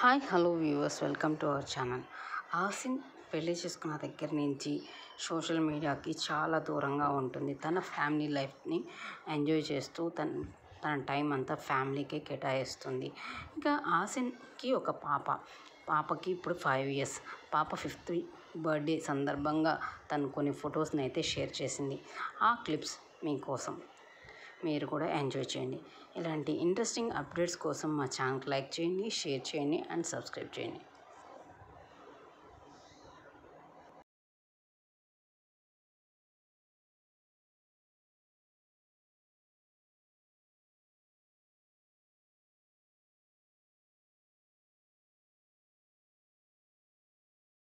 Hi hello viewers. Welcome to our channel. Asin పెళ్ళి చేసుకున్న దగ్గర నుంచి సోషల్ మీడియాకి చాలా దూరంగా ఉంటుంది. తన ఫ్యామిలీ లైఫ్ని ఎంజాయ్ చేస్తూ తన తన టైం అంతా ఫ్యామిలీకే కేటాయిస్తుంది. ఇంకా ఆసిన్కి ఒక పాప. పాపకి ఇప్పుడు ఫైవ్ ఇయర్స్. పాప ఫిఫ్త్ బర్త్డే సందర్భంగా తను కొన్ని ఫొటోస్ని అయితే షేర్ చేసింది. ఆ క్లిప్స్ మీకోసం. మీరు కూడా ఎంజాయ్ చేయండి. ఇలాంటి ఇంట్రెస్టింగ్ అప్డేట్స్ కోసం మా ఛానల్ లైక్ చేయండి షేర్ చేయండి అండ్ సబ్స్క్రైబ్ చేయండి.